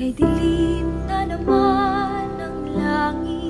Kay dilim na naman ang langit.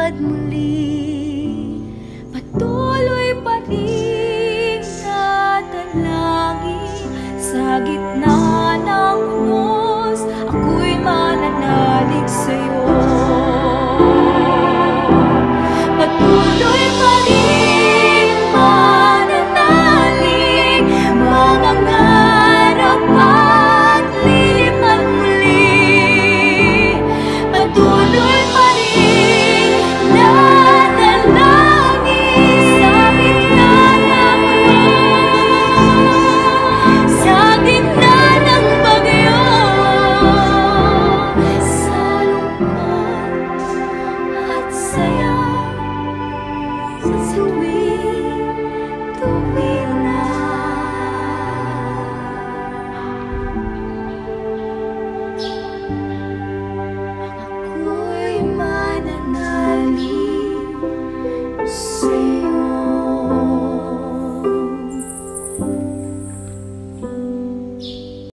lumipad muli. Patuloy pa rin tatalangin. Sa gitna ng unos Ako'y mananalig sa'yo.